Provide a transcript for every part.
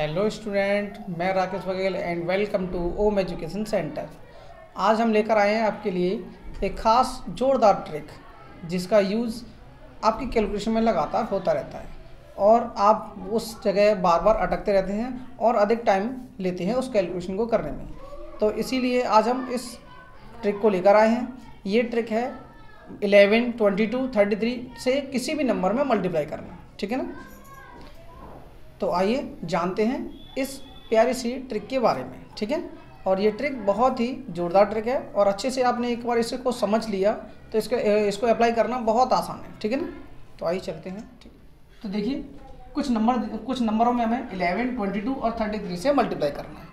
Hello student मैं Rakesh Baghel and welcome to Om education centre आज हम लेकर आए हैं आपके लिए एक ख़ास जोरदार ट्रिक जिसका यूज़ आपकी कैलकुलेशन में लगातार होता रहता है और आप उस जगह बार बार अटकते रहते हैं और अधिक टाइम लेते हैं उस कैलकुलेशन को करने में। तो इसीलिए आज हम इस ट्रिक को लेकर आए हैं। ये ट्रिक है eleven twenty two thirty three से किसी भी नंबर में मल्टीप्लाई करना, ठीक है ना? तो आइए जानते हैं इस प्यारी सी ट्रिक के बारे में, ठीक है? और ये ट्रिक बहुत ही जोरदार ट्रिक है और अच्छे से आपने एक बार इसको समझ लिया तो इसके इसको अप्लाई करना बहुत आसान है, ठीक है ना? तो आइए चलते हैं, ठीक तो देखिए, कुछ नंबर, कुछ नंबरों में हमें इलेवन ट्वेंटी टू और थर्टी थ्री से मल्टीप्लाई करना है।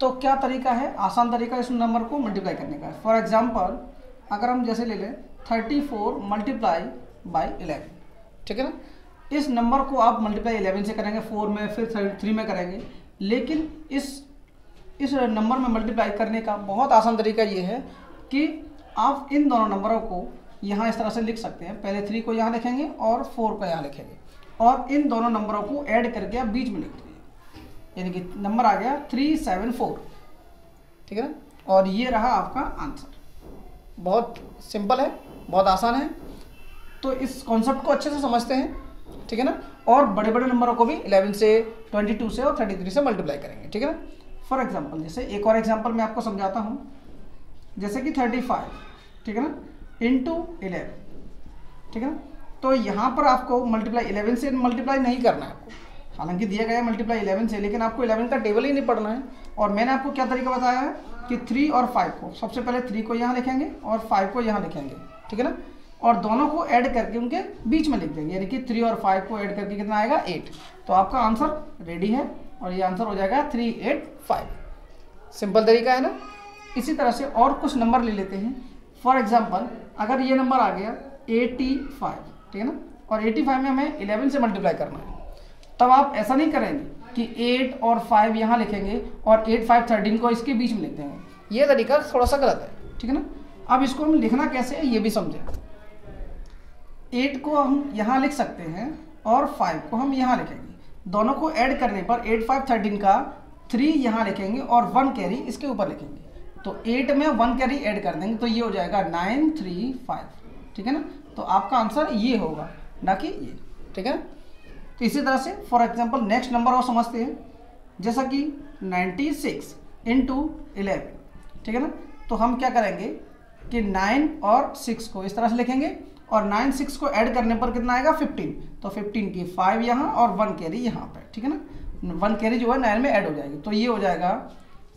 तो क्या तरीका है? आसान तरीका इस नंबर को मल्टीप्लाई करने का। फॉर एग्ज़ाम्पल अगर हम जैसे ले लें thirty four multiply by eleven ठीक है ना? इस नंबर को आप मल्टीप्लाई इलेवन से करेंगे फोर में, फिर थ्री में करेंगे। लेकिन इस इस नंबर में मल्टीप्लाई करने का बहुत आसान तरीका ये है कि आप इन दोनों नंबरों को यहाँ इस तरह से लिख सकते हैं। पहले थ्री को यहाँ लिखेंगे और फोर को यहाँ लिखेंगे। और इन दोनों नंबरों को ऐड करके आप बीच में लिख दीजिए। यानी कि नंबर आ गया थ्री सेवन फोर ठीक है ना? और ये रहा आपका आंसर बहुत सिंपल है, बहुत आसान है। तो इस कॉन्सेप्ट को अच्छे से समझते हैं। ठीक है ना? और बड़े बड़े नंबरों को भी 11 से 22 से और 33 से मल्टीप्लाई करेंगे, ठीक है ना? फॉर एग्जांपल जैसे एक और एग्जांपल मैं आपको समझाता हूँ। जैसे कि 35 ठीक है ना? इंटू इलेवन ठीक है ना? तो यहाँ पर आपको मल्टीप्लाई इलेवन से मल्टीप्लाई नहीं करना है आपको। हालाँकि दिया गया मल्टीप्लाई इलेवन से, लेकिन आपको इलेवन का टेबल ही नहीं पढ़ना है। और मैंने आपको क्या तरीका बताया है कि थ्री और फाइव को, सबसे पहले थ्री को यहाँ लिखेंगे और फाइव को यहाँ लिखेंगे, ठीक है ना? और दोनों को ऐड करके उनके बीच में लिख देंगे, यानी कि थ्री और फाइव को ऐड करके कितना आएगा? एट तो आपका आंसर रेडी है और ये आंसर हो जाएगा थ्री एट फाइव सिंपल तरीका है ना? इसी तरह से और कुछ नंबर ले लेते हैं. फॉर एग्ज़ाम्पल अगर ये नंबर आ गया एटी फाइव ठीक है ना? और एटी फाइव में हमें इलेवन से मल्टीप्लाई करना है. तब आप ऐसा नहीं करेंगे कि एट और फाइव यहाँ लिखेंगे और एट फाइव थर्टीन को इसके बीच में लिख देंगे ये तरीका थोड़ा सा गलत है, ठीक है ना? अब इसको हम लिखना कैसे है, ये भी समझें. एट को हम यहाँ लिख सकते हैं और फाइव को हम यहाँ लिखेंगे। दोनों को ऐड करने पर एट फाइव थर्टीन का थ्री यहाँ लिखेंगे और वन कैरी इसके ऊपर लिखेंगे। तो एट में वन कैरी ऐड कर देंगे तो ये हो जाएगा नाइन थ्री फाइव ठीक है ना? तो आपका आंसर ये होगा। ना कि ये। ठीक है तो इसी तरह से फॉर एग्ज़ाम्पल नेक्स्ट नंबर और समझते हैं। जैसा कि नाइन्टी सिक्स इंटू इलेवन ठीक है ना? तो हम क्या करेंगे कि नाइन और सिक्स को इस तरह से लिखेंगे। और नाइन सिक्स को ऐड करने पर कितना आएगा? फिफ्टीन। तो फिफ्टीन की फाइव यहाँ और वन कैरी यहाँ पर ठीक है ना? वन कैरी जो है नाइन में ऐड हो जाएगी। तो ये हो जाएगा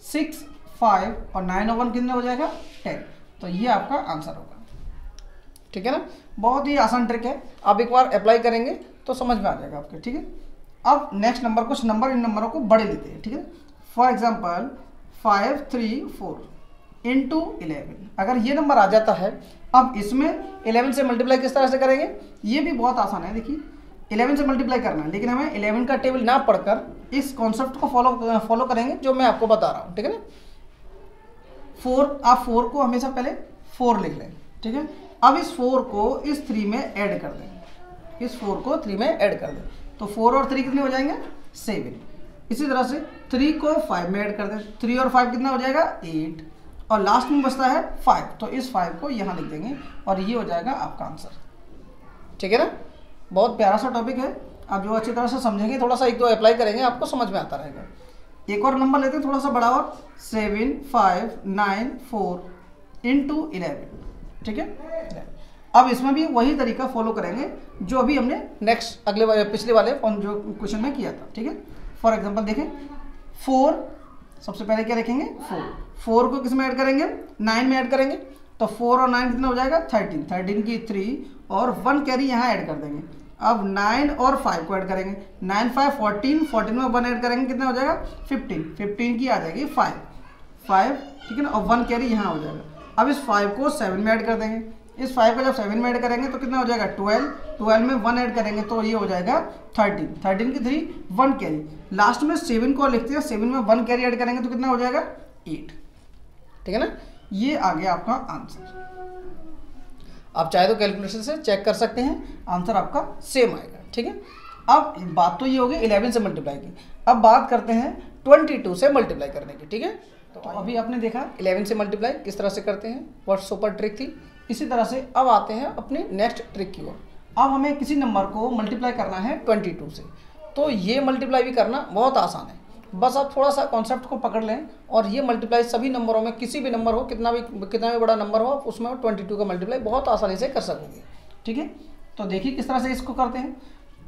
सिक्स, फाइव और नाइन और वन कितना हो जाएगा? टेन। तो ये आपका आंसर होगा। ठीक है ना? बहुत ही आसान ट्रिक है। आप एक बार अप्लाई करेंगे तो समझ में आ जाएगा आपके, ठीक है? अब नेक्स्ट नंबर कुछ नंबर इन नंबरों को बड़े लेते हैं, ठीक है? For example five three four into eleven अगर ये नंबर आ जाता है, अब इसमें 11 से मल्टीप्लाई किस तरह से करेंगे? ये भी बहुत आसान है, देखिए। 11 से मल्टीप्लाई करना है, लेकिन हमें 11 का टेबल ना पढ़कर इस कॉन्सेप्ट को फॉलो फॉलो करेंगे, जो मैं आपको बता रहा हूँ, ठीक है ना? फोर आप फोर को हमेशा पहले फोर लिख लें, ठीक है? अब इस फोर को इस थ्री में ऐड कर दें। इस फोर को थ्री में ऐड कर दें। तो फोर और थ्री कितने हो जाएँगे? सेवन इसी तरह से थ्री को फाइव में ऐड कर दें। थ्री और फाइव कितना हो जाएगा? एट और लास्ट में बचता है फाइव तो इस फाइव को यहाँ लिख देंगे और ये हो जाएगा आपका आंसर ठीक है ना? बहुत प्यारा सा टॉपिक है। आप जो अच्छी तरह से समझेंगे, थोड़ा सा एक दो अप्लाई करेंगे, आपको समझ में आता रहेगा। एक और नंबर लेते हैं, थोड़ा सा बड़ा और। Seven five nine four into eleven ठीक है? अब इसमें भी वही तरीका फॉलो करेंगे, जो अभी हमने नेक्स्ट अगले वाले, पिछले वाले जो क्वेश्चन में किया था। ठीक है? फॉर एग्ज़ाम्पल देखें। फोर सबसे पहले क्या रखेंगे फोर फोर को किसमें ऐड करेंगे? नाइन में ऐड करेंगे। तो फोर और नाइन कितना हो जाएगा? थर्टीन थर्टीन की थ्री और वन कैरी यहाँ ऐड कर देंगे। अब नाइन और फाइव को ऐड करेंगे। नाइन फाइव फोर्टीन फोर्टीन में वन ऐड करेंगे, कितना हो जाएगा? फिफ्टीन फिफ्टीन की आ जाएगी फाइव फाइव ठीक है ना? और वन कैरी यहाँ हो जाएगा। अब इस फाइव को सेवन में ऐड कर देंगे। इस फाइव का जब सेवन में ऐड करेंगे तो कितना हो जाएगा? ट्वेल्व ट्वेल्व में वन ऐड करेंगे तो ये हो जाएगा थर्टीन थर्टीन की थ्री वन कैरी लास्ट में सेवन को लिखते हैं सेवन में वन कैरी ऐड करेंगे तो कितना हो जाएगा? एट ठीक है ना? ये आ गया आपका आंसर आप चाहे तो कैलकुलेशन से चेक कर सकते हैं आंसर आपका सेम आएगा, ठीक है? अब बात तो ये होगी इलेवन से मल्टीप्लाई की. अब बात करते हैं ट्वेंटी टू से मल्टीप्लाई करने की, ठीक है? तो अभी आपने देखा इलेवन से मल्टीप्लाई किस तरह से करते हैं? वट सुपर ट्रिक थी? इसी तरह से अब आते हैं अपने नेक्स्ट ट्रिक की ओर। अब हमें किसी नंबर को मल्टीप्लाई करना है ट्वेंटी टू से। तो ये मल्टीप्लाई भी करना बहुत आसान है। बस आप थोड़ा सा कॉन्सेप्ट को पकड़ लें और ये मल्टीप्लाई सभी नंबरों में, किसी भी नंबर हो, कितना भी कितना भी बड़ा नंबर हो, आप उसमें ट्वेंटी टू का मल्टीप्लाई बहुत आसानी से कर सकोगे। ठीक है? तो देखिए किस तरह से इसको करते हैं।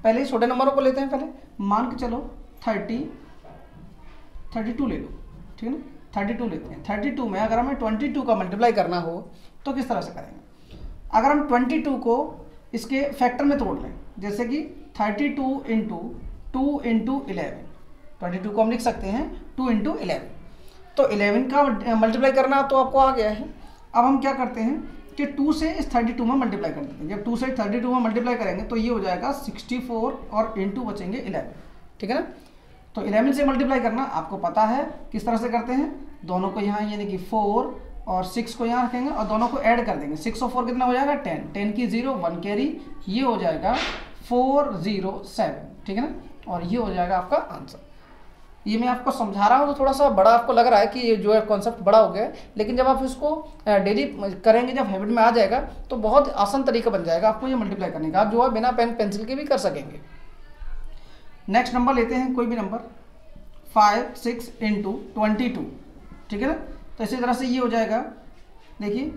पहले छोटे नंबरों को लेते हैं पहले। मान के चलो थर्टी थर्टी टू ले लो। ठीक है ना? थर्टी टू लेते हैं। थर्टी टू में अगर हमें ट्वेंटी टू का मल्टीप्लाई करना हो तो किस तरह से करेंगे? अगर हम ट्वेंटी टू को इसके फैक्टर में तोड़ लें, जैसे कि thirty two into two into eleven twenty को हम लिख सकते हैं टू इंटू इलेवन तो इलेवन का मल्टीप्लाई करना तो आपको आ गया है। अब हम क्या करते हैं कि टू से इस थर्टी टू में मल्टीप्लाई कर देते हैं। जब टू से थर्टी टू में मल्टीप्लाई करेंगे तो ये हो जाएगा सिक्सटी फोर और इंटू बचेंगे इलेवन ठीक है ना? तो इलेवन से मल्टीप्लाई करना आपको पता है किस तरह से करते हैं? दोनों को यहाँ, यानी कि फोर और सिक्स को यहाँ रखेंगे और दोनों को ऐड कर देंगे। सिक्स और फोर कितना हो जाएगा? टेन टेन की ज़ीरो वन कैरी ये हो जाएगा फोर ज़ीरो सेवन ठीक है ना? और ये हो जाएगा आपका आंसर ये मैं आपको समझा रहा हूँ तो थोड़ा सा बड़ा आपको लग रहा है कि ये जो है कॉन्सेप्ट बड़ा हो गया है। लेकिन जब आप इसको डेली करेंगे, जब हैबिट में आ जाएगा तो बहुत आसान तरीका बन जाएगा आपको ये मल्टीप्लाई करने का। आप जो है बिना पेन पेंसिल के भी कर सकेंगे। नेक्स्ट नंबर लेते हैं, कोई भी number five six into twenty two ठीक है ना? तो इसी तरह से ये हो जाएगा। देखिए,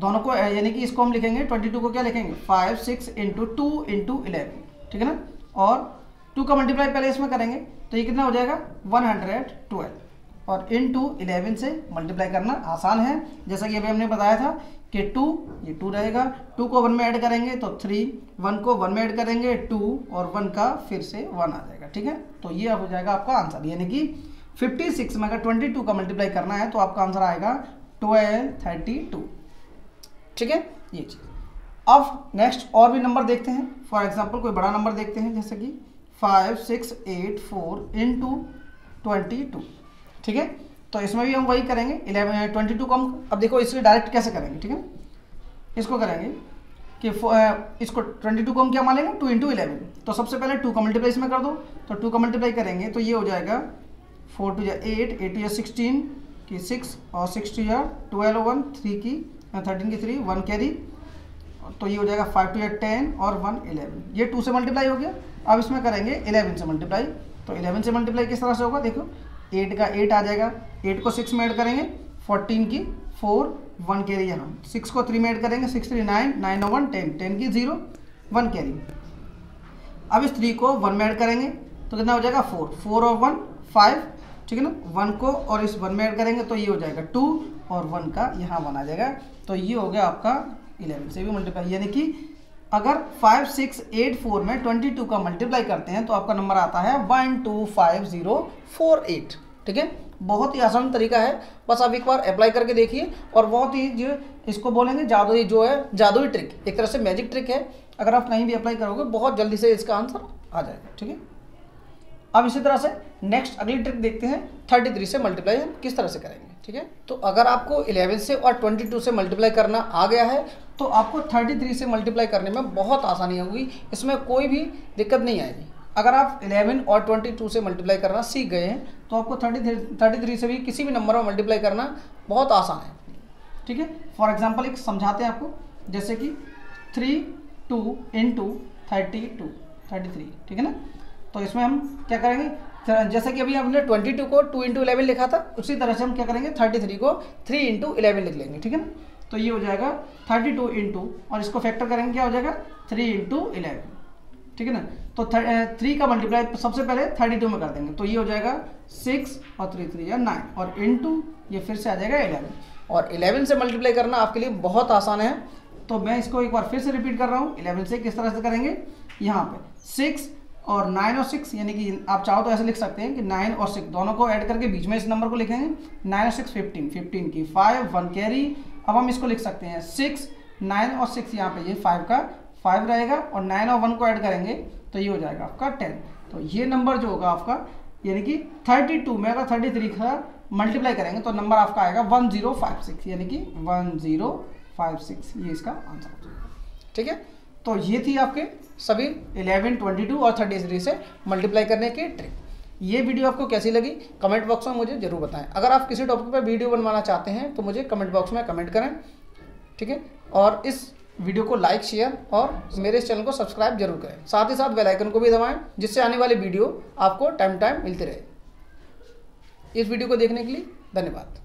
दोनों को, यानी कि इसको हम लिखेंगे, ट्वेंटी टू को क्या लिखेंगे? Five, six into two into eleven ठीक है ना? और टू का मल्टीप्लाई पहले इसमें करेंगे तो ये कितना हो जाएगा? वन हंड्रेड ट्वेल्व और इन टू इलेवन से मल्टीप्लाई करना आसान है। जैसा कि अभी हमने बताया था कि टू ये टू रहेगा। टू को वन में ऐड करेंगे तो थ्री वन को वन में ऐड करेंगे टू और वन का फिर से वन आ जाएगा, ठीक है? तो ये अब हो जाएगा आपका आंसर यानी कि फिफ्टी सिक्स में अगर ट्वेंटी टू का मल्टीप्लाई करना है तो आपका आंसर आएगा ट्वेल्व थर्टी टू ठीक है? ये चीज़। अब नेक्स्ट और भी नंबर देखते हैं। फॉर एग्ज़ाम्पल कोई बड़ा नंबर देखते हैं, जैसे कि five six eight four into twenty two ठीक है? तो इसमें भी हम वही करेंगे। इलेवन ट्वेंटी टू को हम अब देखो इसलिए डायरेक्ट कैसे करेंगे? ठीक है? इसको करेंगे कि इसको ट्वेंटी टू को हम क्या मान लेंगे? टू इंटू इलेवन तो सबसे पहले टू का मल्टीप्लाई इसमें कर दो। तो टू का मल्टीप्लाई करेंगे तो ये हो जाएगा फोर टू या एट एट या सिक्सटीन, की सिक्स और सिक्स टू या ट्वेल्व वन, थ्री की थर्टीन की थ्री, वन कैरी तो ये हो जाएगा फाइव टू या टेन और वन इलेवन। ये टू से मल्टीप्लाई हो गया। अब इसमें करेंगे इलेवन से मल्टीप्लाई। तो इलेवन से मल्टीप्लाई किस तरह से होगा? देखो, एट का एट आ जाएगा। एट को सिक्स में ऐड करेंगे। फोर्टीन की फोर, वन कैरी यहाँ। सिक्स को थ्री में ऐड करेंगे। Six, three, nine nine one, ten. Ten की ज़ीरो, वन कैरी। अब इस थ्री को वन में ऐड करेंगे। तो कितना हो जाएगा? फोर। फोर और वन, फाइव। ठीक है ना? वन को और इस वन में ऐड करेंगे तो ये हो जाएगा टू और वन का यहाँ वन आ जाएगा। तो ये हो गया आपका इलेवन से भी मल्टीप्लाई यानी कि अगर फाइव सिक्स एट फोर में ट्वेंटी टू का मल्टीप्लाई करते हैं तो आपका नंबर आता है one two five zero four eight ठीक है? बहुत ही आसान तरीका है। बस आप एक बार अप्लाई करके देखिए और बहुत ही जो इसको बोलेंगे जादुई जो है, जादुई ट्रिक एक तरह से मैजिक ट्रिक है। अगर आप कहीं भी अप्लाई करोगे, बहुत जल्दी से इसका आंसर आ जाएगा। ठीक है? अब इसी तरह से नेक्स्ट अगली ट्रिक देखते हैं थर्टी थ्री से मल्टीप्लाई हम किस तरह से करेंगे, ठीक है? तो अगर आपको इलेवन से और ट्वेंटी टू से मल्टीप्लाई करना आ गया है तो आपको थर्टी थ्री से मल्टीप्लाई करने में बहुत आसानी होगी, इसमें कोई भी दिक्कत नहीं आएगी। अगर आप इलेवन और ट्वेंटी टू से मल्टीप्लाई करना सीख गए हैं तो आपको थर्टी थ्री थर्टी थ्री से भी किसी भी नंबर में मल्टीप्लाई करना बहुत आसान है, ठीक है? फॉर एग्ज़ाम्पल एक समझाते हैं आपको, जैसे कि three two into thirty two thirty three ठीक है ना? तो इसमें हम क्या करेंगे? जैसे कि अभी हमने ट्वेंटी टू को टू इंटू इलेवन लिखा था, उसी तरह से हम क्या करेंगे? थर्टी थ्री को थ्री इंटू इलेवन लिख लेंगे, ठीक है ना? तो ये हो जाएगा थर्टी टू इंटू और इसको फैक्टर करेंगे, क्या हो जाएगा? थ्री इंटू इलेवन ठीक है ना? तो थ्री का मल्टीप्लाई सबसे पहले थर्टी टू में कर देंगे तो ये हो जाएगा सिक्स और थ्री थ्री या नाइन और इंटू ये फिर से आ जाएगा इलेवन और इलेवन से मल्टीप्लाई करना आपके लिए बहुत आसान है। तो मैं इसको एक बार फिर से रिपीट कर रहा हूँ इलेवन से किस तरह से करेंगे? यहाँ पे सिक्स और नाइन और सिक्स यानी कि आप चाहो तो ऐसे लिख सकते हैं कि नाइन और सिक्स दोनों को ऐड करके बीच में इस नंबर को लिखेंगे। नाइन और सिक्स फिफ्टीन फिफ्टीन की फाइव वन कैरी अब हम इसको लिख सकते हैं। सिक्स नाइन और सिक्स यहाँ पे ये फाइव का फाइव रहेगा और नाइन और वन को ऐड करेंगे तो ये हो जाएगा आपका टेन तो ये नंबर जो होगा आपका, यानी कि थर्टी टू में अगर थर्टी थ्री का मल्टीप्लाई करेंगे तो नंबर आपका आएगा वन ज़ीरो फाइव सिक्स यानी कि वन ज़ीरो फाइव सिक्स ये इसका आंसर हो जाएगा। ठीक है? तो ये थी आपके सभी 11, 22 और 33 से मल्टीप्लाई करने की ट्रिक ये वीडियो आपको कैसी लगी? कमेंट बॉक्स में मुझे ज़रूर बताएँ। अगर आप किसी टॉपिक पर वीडियो बनवाना चाहते हैं तो मुझे कमेंट बॉक्स में कमेंट करें ठीक है? और इस वीडियो को लाइक शेयर और मेरे इस चैनल को सब्सक्राइब ज़रूर करें। साथ ही साथ बेल आइकन को भी दबाएँ जिससे आने वाली वीडियो आपको टाइम टाइम मिलती रहे। इस वीडियो को देखने के लिए धन्यवाद।